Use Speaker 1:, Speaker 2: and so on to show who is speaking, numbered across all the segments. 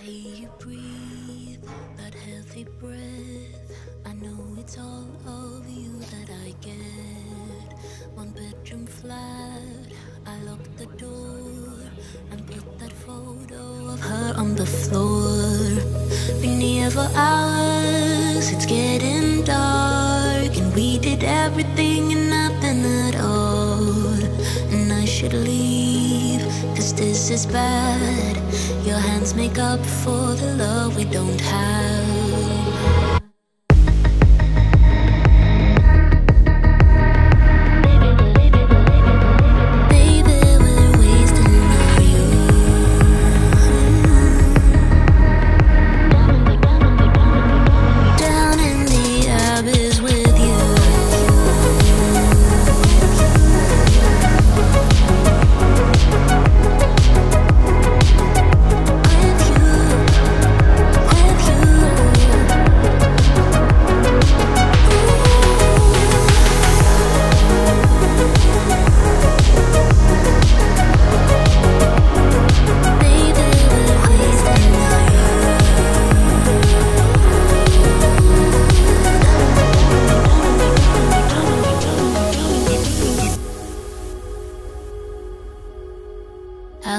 Speaker 1: hear you breathe that healthy breath. I know it's all of you that I get. One bedroom flat, I lock the door and put that photo of her on the floor. Been here for hours, it's getting dark, and we did everything and nothing at all. And I should leave, cause this is bad. Your hands make up for the love we don't have.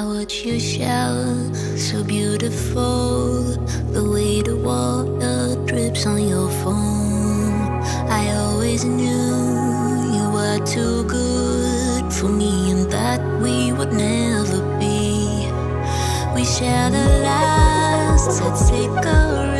Speaker 1: Watch you shower, so beautiful. The way the water drips on your phone. I always knew you were too good for me, and that we would never be. We share the last sad cigarette.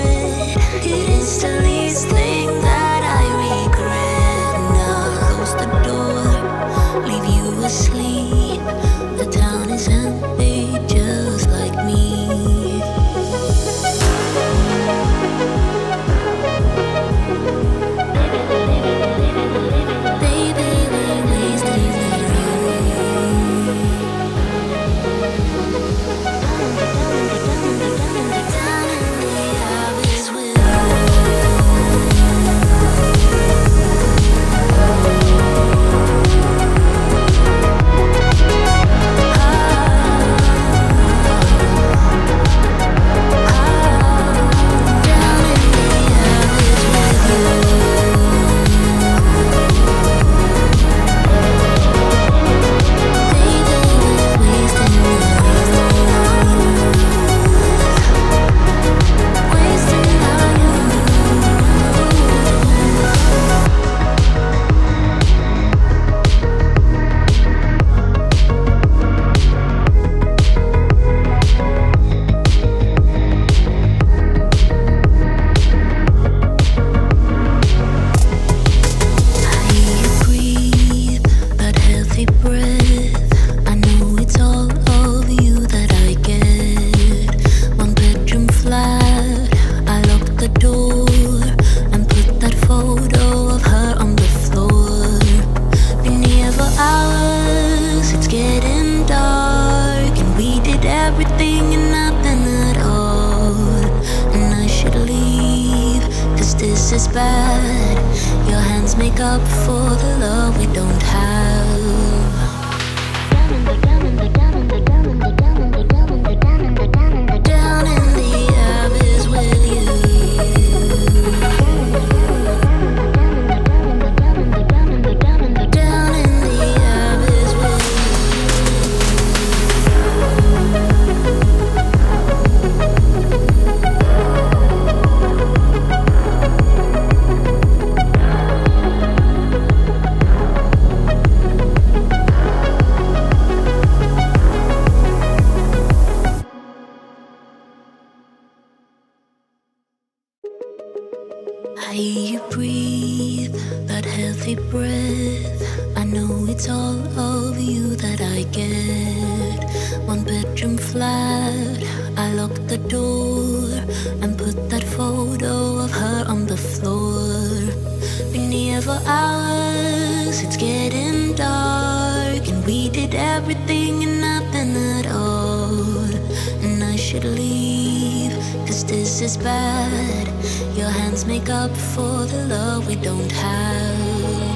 Speaker 1: Is bad. Your hands make up for the love we don't have. It's all of you that I get. One bedroom flat, I lock the door and put that photo of her on the floor. Been here for hours, it's getting dark, and we did everything and nothing at all. And I should leave, cause this is bad. Your hands make up for the love we don't have.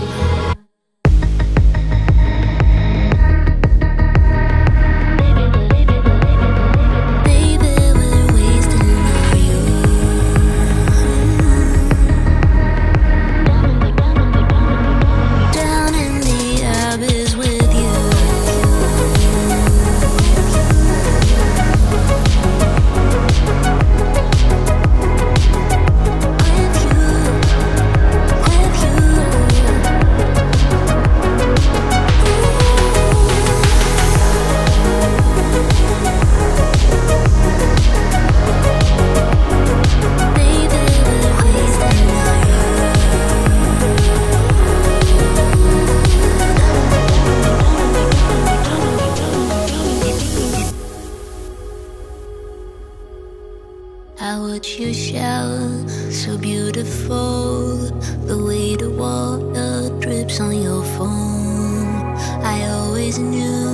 Speaker 1: so beautiful. The way the water drips on your phone. I always knew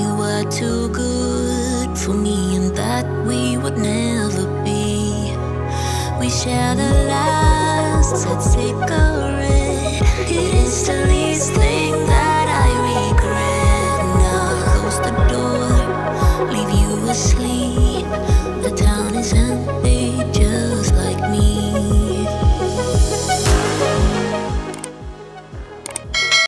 Speaker 1: you were too good for me, and that we would never be. We share the last cigarette. It is the least thing that.